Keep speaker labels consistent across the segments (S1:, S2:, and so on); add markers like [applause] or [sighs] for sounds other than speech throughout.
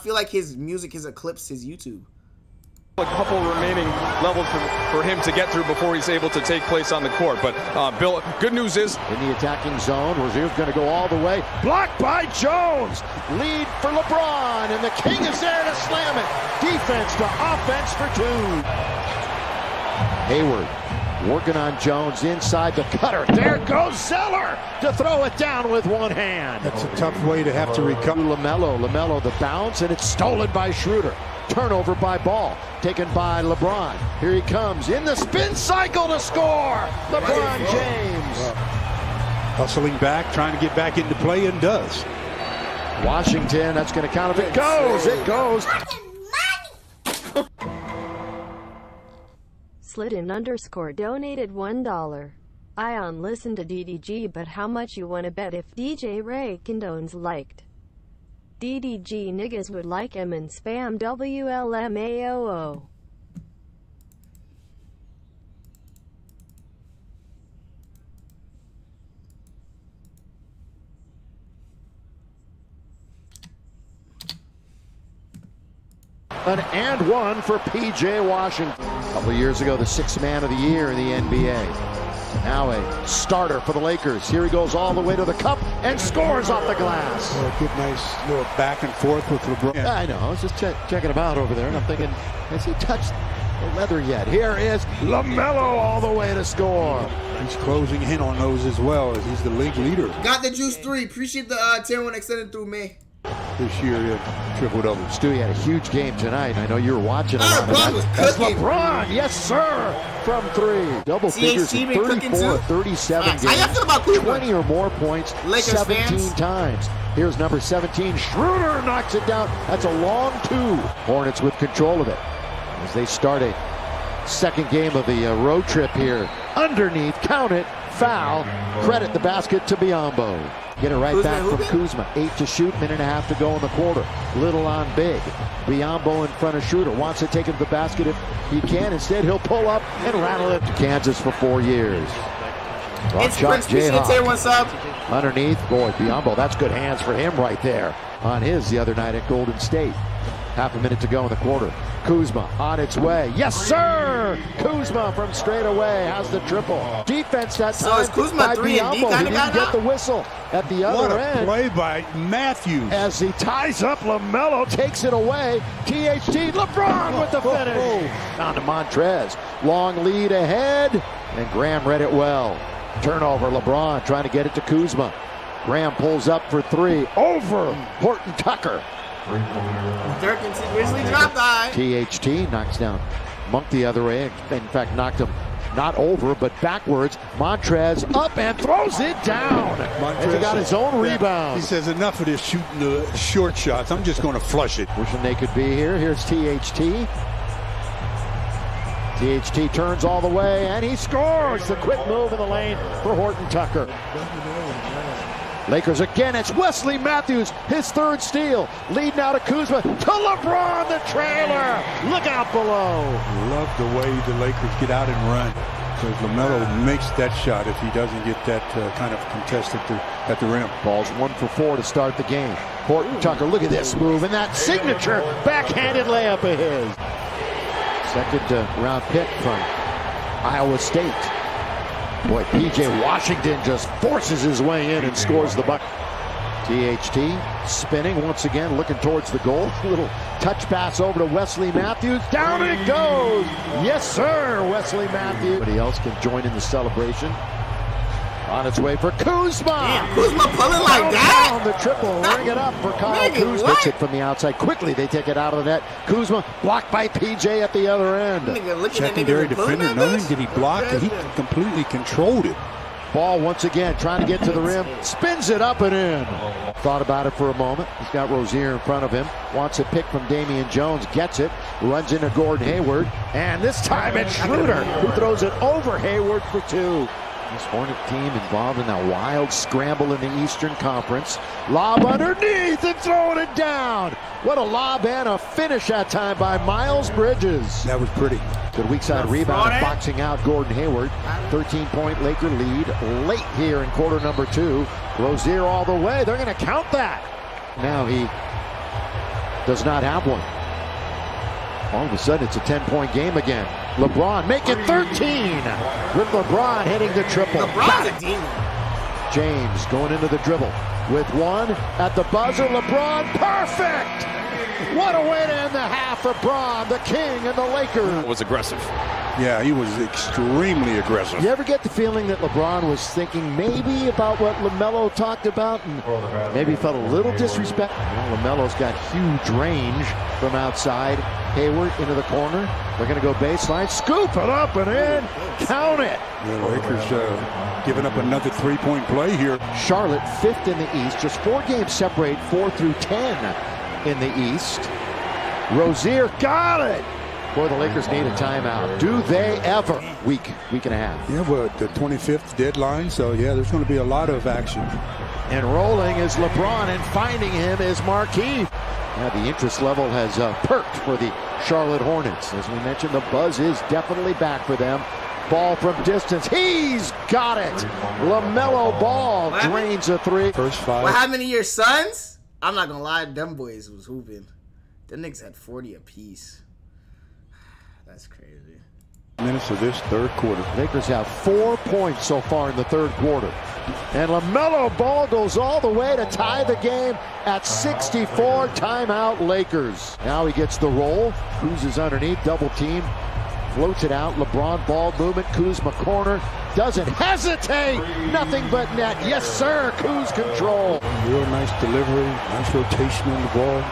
S1: I feel like his music has eclipsed his YouTube.
S2: A couple remaining levels for, for him to get through before he's able to take place on the court. But uh, Bill, good news is
S3: in the attacking zone, Rozier's going to go all the way. Blocked by Jones. Lead for LeBron, and the King is there to slam it. Defense to offense for two. Hayward working on Jones inside the cutter. There goes Zeller to throw it down with one hand.
S4: That's a tough way to have to oh. recover.
S3: LaMelo, LaMelo the bounce, and it's stolen by Schroeder. Turnover by ball, taken by LeBron. Here he comes in the spin cycle to score. LeBron James.
S4: Hustling back, trying to get back into play, and does.
S3: Washington, that's going to count if it goes. It goes.
S5: Slidden underscore donated $1. Ion listen to DDG but how much you wanna bet if DJ Ray Condones liked? DDG niggas would like him and spam WLMAOO.
S3: An and one for P.J. Washington. A couple years ago, the sixth man of the year in the NBA. Now a starter for the Lakers. Here he goes all the way to the cup and scores off the glass.
S4: Oh, good, nice little back and forth with LeBron.
S3: Yeah, I know. I was just che checking him out over there, and I'm thinking, has he touched the leather yet? Here is LaMelo all the way to score.
S4: He's closing in on those as well as he's the league leader.
S1: Got the juice three. Appreciate the uh, 10 1 extended through me
S4: this year, yeah, triple double.
S3: Stewie had a huge game tonight. I know you were watching.
S1: LeBron was
S3: That's LeBron, yes sir, from three, double figures, in 34, 37 games.
S1: How y'all about Cleveland?
S3: 20 or more points,
S1: Lakers
S3: 17
S1: fans?
S3: times. Here's number 17, Schroeder knocks it down. That's a long two. Hornets with control of it as they start a second game of the uh, road trip here. Underneath, count it, foul. Credit the basket to Biyombo. Get it right
S1: Kuzma
S3: back from? Kuzma. Eight to shoot, minute and a half to go in the quarter. Little on big. Biyombo in front of Schroeder. Wants to take it to the basket if he can. Instead, he'll pull up and rattle it to Kansas for four years. Rock
S1: It's
S3: shot,
S1: Prince.
S3: Jayhawk.
S1: 10 1 sub.
S3: Underneath, boy, Biyombo, that's good hands for him right there on his the other night at Golden State. Half a minute to go in the quarter. Kuzma on its way. Yes, sir! Kuzma from straight away has the triple. Defense that
S1: So
S3: time
S1: is Kuzma
S3: by
S1: three and D kinda
S3: didn't
S1: got
S3: get
S1: out?
S3: the whistle at the
S4: What
S3: other
S4: a
S3: end.
S4: play by Matthews.
S3: As he ties up LaMelo, takes it away. THT, LeBron with the finish.
S4: oh.
S3: Down to Montrez. Long lead ahead. And Graham read it well. Turnover, LeBron trying to get it to Kuzma. Graham pulls up for three. Over Horton Tucker.
S1: Dirk and Grizzly dropped eye.
S3: THT knocks down Monk the other way. In fact, knocked him not over, but backwards. Montrez up and throws it down. As he got his own
S4: Yeah.
S3: rebound.
S4: He says, enough of this shooting the short shots. I'm just going to flush it.
S3: Wishing they could be here. Here's THT. THT turns all the way and he scores. The quick move in the lane for Horton Tucker. Lakers again. It's Wesley Matthews, his third steal. Lead now to Kuzma. To LeBron, the trailer. Look out below.
S4: Love the way the Lakers get out and run. Because LaMelo makes that shot if he doesn't get that uh, kind of contest at the, at the rim.
S3: Ball's one for four to start the game. Horton Tucker, look at this move and that signature backhanded layup of his. Second uh, round pick from Iowa State. Boy, PJ Washington just forces his way in and scores the bucket. THT spinning once again, looking towards the goal. [laughs] Little touch pass over to Wesley Matthews. Down it goes. Yes, sir, Wesley Matthews. Anybody else can join in the celebration. On its way for Kuzma.
S1: Damn, Kuzma pulling like
S3: Down,
S1: that?
S3: The triple. Ring it up for Kyle
S1: Nigga,
S3: Kuzma.
S1: what?
S3: Hits it from the outside. Quickly, they take it out of the net. Kuzma blocked by PJ at the other end.
S1: Nigga, look at that
S4: Secondary defender, nothing. Did he block? He completely controlled it.
S3: Ball once again trying to get to the rim. Spins it up and in. Thought about it for a moment. He's got Rozier in front of him. Wants a pick from Damian Jones. Gets it. Runs into Gordon Hayward. And this time it's Schroeder who throws it over Hayward for two. This Hornet team involved in that wild scramble in the Eastern Conference. Lob underneath and throwing it down. What a lob and a finish that time by Miles Bridges.
S4: That was pretty.
S3: Good weak side
S1: The
S3: rebound,
S1: front
S3: boxing out Gordon Hayward. 13 point Laker lead late here in quarter number two. Rozier all the way. They're going to count that. Now he does not have one. All of a sudden, it's a 10-point game again. LeBron making 13 with LeBron hitting the triple.
S1: LeBron's a demon.
S3: James going into the dribble with one at the buzzer. LeBron, perfect! What a way to end the half for Bron, the king and the Lakers.
S2: Was aggressive.
S4: Yeah, he was extremely aggressive.
S3: You ever get the feeling that LeBron was thinking maybe about what LaMelo talked about and maybe felt a little disrespect? Well, LaMelo's got huge range from outside. Hayward into the corner. They're going to go baseline. Scoop it up and in. Count it.
S4: The Lakers uh, giving up another three-point play here.
S3: Charlotte fifth in the East. Just four games separate four through ten in the East. Rozier got it. Boy, the Lakers need a timeout. Do they ever? Week, week and a half.
S4: Yeah, but the 25th deadline, so yeah, there's going to be a lot of action.
S3: And rolling is LeBron, and finding him is Markieff. Yeah, the interest level has uh, perked for the Charlotte Hornets. As we mentioned, the buzz is definitely back for them. Ball from distance. He's got it. LaMelo Ball drains a three.
S4: First five.
S1: What happened to your sons? I'm not gonna lie, them boys was hooping. Them niggas had 40 apiece. [sighs] That's crazy.
S4: minutes of this third quarter.
S3: Lakers have four points so far in the third quarter. And LaMelo Ball goes all the way to tie the game at 64. Timeout Lakers. Now he gets the roll. cruises underneath, double team. Floats it out. LeBron ball movement. Kuzma corner. Doesn't hesitate. Nothing but net. Yes, sir. Kuz control.
S4: Real nice delivery, nice rotation on the ball.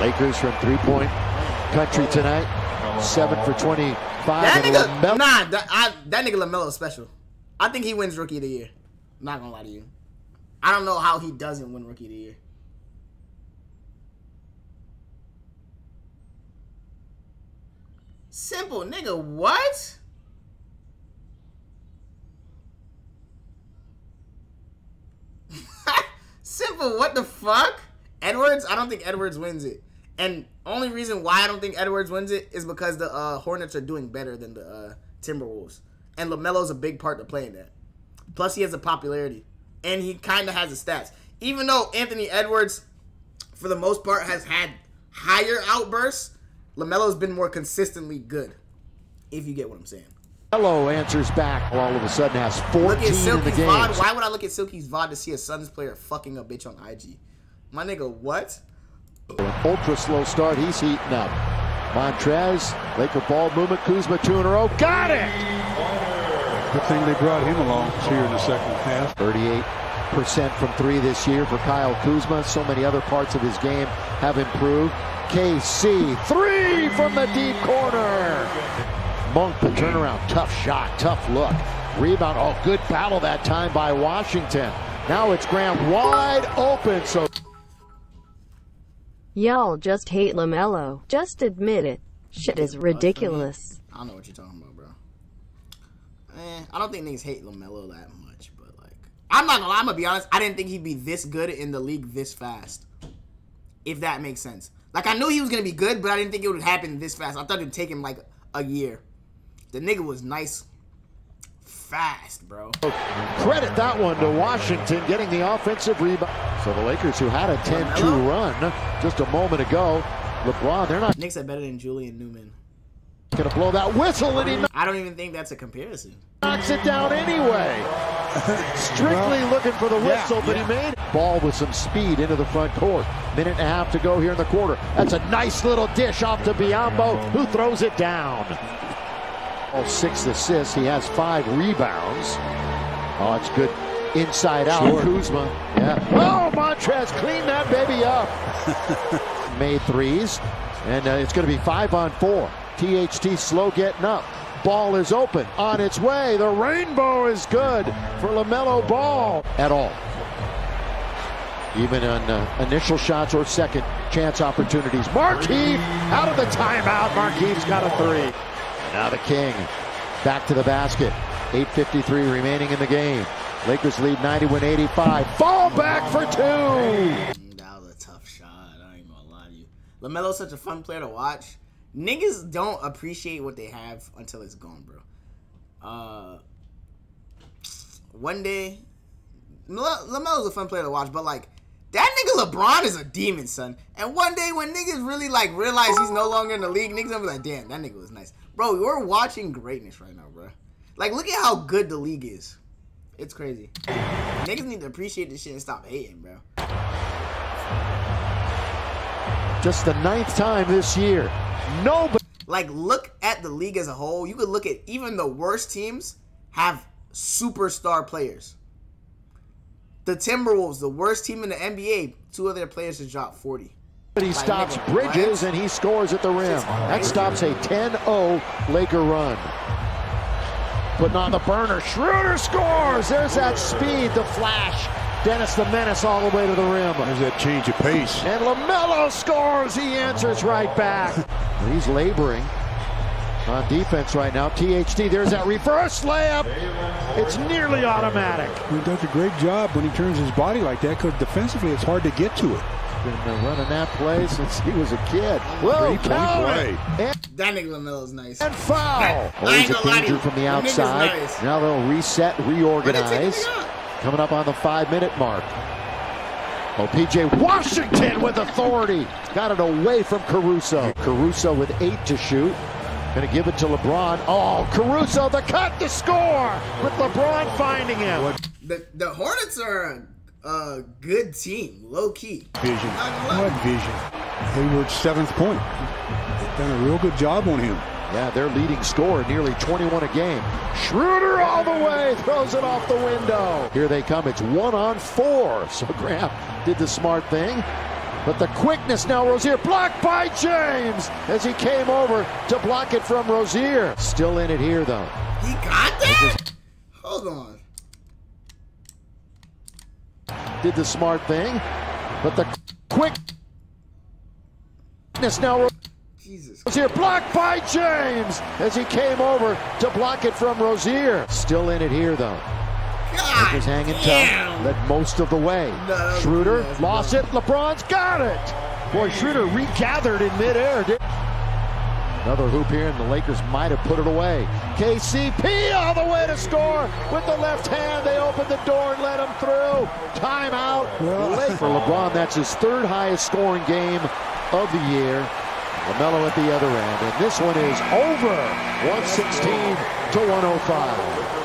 S3: Lakers from three-point country tonight. Seven for 25.
S1: That nigga,
S3: LaMelo-
S1: nah, that, I, that nigga LaMelo is special. I think he wins Rookie of the Year. I'm not gonna lie to you. I don't know how he doesn't win Rookie of the Year. Simple, nigga, what? [laughs] Simple, what the fuck? Edwards? I don't think Edwards wins it. And only reason why I don't think Edwards wins it is because the uh, Hornets are doing better than the uh, Timberwolves. And LaMelo's a big part to play in that. Plus, he has the popularity. And he kind of has the stats. Even though Anthony Edwards, for the most part, has had higher outbursts, LaMelo's been more consistently good. If you get what I'm saying.
S3: LaMelo answers back. All of a sudden has 14
S1: Look at
S3: in the
S1: Silky's
S3: game.
S1: VOD. Why would I look at Silky's VOD to see a Suns player fucking a bitch on IG? My nigga, what?
S3: Ultra slow start. He's heating up. Montrez, Laker ball movement. Kuzma two in a row. Got it.
S4: Good thing they brought him along here in the second half.
S3: 38% from three this year for Kyle Kuzma. So many other parts of his game have improved. KC, three from the deep corner. Monk, the turnaround. Tough shot, tough look. Rebound. Oh, good battle that time by Washington. Now it's Graham wide open. So
S5: Y'all just hate LaMelo. Just admit it. Shit is ridiculous.
S1: I don't know what you're talking about, bro. Eh, I don't think niggas hate LaMelo that much, but like, I'm not gonna lie, I'm gonna be honest. I didn't think he'd be this good in the league this fast. If that makes sense. Like, I knew he was gonna be good, but I didn't think it would happen this fast. I thought it'd take him like a year. The nigga was nice, fast, bro.
S3: credit that one to Washington getting the offensive rebound. So the Lakers, who had a 10-2 run just a moment ago, LeBron, they're not
S1: Knicks are better than Julian Newman.
S3: going to blow that whistle, and he
S1: I don't even think that's a comparison.
S3: knocks it down anyway. [laughs] Strictly looking for the whistle, but he made it. Ball with some speed into the front court. Minute and a half to go here in the quarter. That's a nice little dish off to Biyombo, who throws it down. All six assists. He has five rebounds. Oh, it's good inside out.
S4: Sure.
S3: Kuzma. Yeah. Oh, Montrez, clean that baby up. [laughs] Made threes, and uh, it's going to be five on four. THT slow getting up. Ball is open, on its way. The rainbow is good for LaMelo Ball at all. Even on uh, initial shots or second chance opportunities. Markieff out of the timeout. Markieff's got a three. Now the King back to the basket. 8.53 remaining in the game. Lakers lead 91-85. Fall back for two.
S1: That was a tough shot. I ain't gonna lie to you. LaMelo's such a fun player to watch. Niggas don't appreciate what they have until it's gone, bro. Uh, one day, La- LaMelo's a fun player to watch, but like, That nigga LeBron is a demon, son. And one day when niggas really like realize he's no longer in the league, niggas gonna be like, damn, that nigga was nice. Bro, you're watching greatness right now, bro. Like, look at how good the league is. It's crazy. Niggas need to appreciate this shit and stop hating, bro.
S3: Just the ninth time this year. Nobody.
S1: Like, look at the league as a whole. You could look at even the worst teams have superstar players. The Timberwolves, the worst team in the NBA, two of their players have dropped 40.
S3: But He stops Bridges and he scores at the rim. That stops a 10-0 Laker run. Putting on the burner. Schroeder scores. There's that speed, the flash. Dennis the Menace all the way to the rim.
S4: There's that change of pace.
S3: And LaMelo scores. He answers right back. [laughs] He's laboring on defense right now. THT, there's that reverse layup. It's nearly automatic.
S4: He does a great job when he turns his body like that because defensively it's hard to get to it.
S3: Been uh, running that play since he was a kid. Whoa,
S4: Great point
S3: Calvin.
S4: play.
S3: And,
S1: That nigga LaMelo's nice.
S3: and foul. [laughs] Always a
S1: gonna lie to
S3: danger from the
S1: The
S3: outside.
S1: nice.
S3: Now they'll reset, reorganize.
S1: taking it out?
S3: Coming up on the five-minute mark. Oh, PJ Washington with authority. Got it away from Caruso. Caruso with eight to shoot. Gonna give it to LeBron. Oh, Caruso, the cut, the score, with LeBron finding him.
S1: The, the Hornets are a, a good team, low key.
S4: Vision.
S1: Not gonna.
S4: What vision? Hayward's seventh point. They've done a real good job on him.
S3: Yeah, their leading scorer, nearly 21 a game. Schroeder all the way, throws it off the window. Here they come. It's one on four. So [laughs] Graham did the smart thing. But the quickness now, Rozier blocked by James as he came over to block it from Rozier. Still in it here, though.
S1: He got that? Hold on.
S3: Did the smart thing. But the quickness now,
S1: Jesus.
S3: Rozier blocked by James as he came over to block it from Rozier. Still in it here, though.
S1: God
S3: was hanging tough, led most of the way.
S1: No,
S3: Schroeder
S1: a good ass
S3: lost it. LeBron's got it. Boy, Schroeder regathered in midair. Another hoop here, and the Lakers might have put it away. KCP all the way to score with the left hand. They opened the door and let him through. Timeout. Late for LeBron. That's his third highest scoring game of the year. LaMelo at the other end, and this one is over. 116 to 105.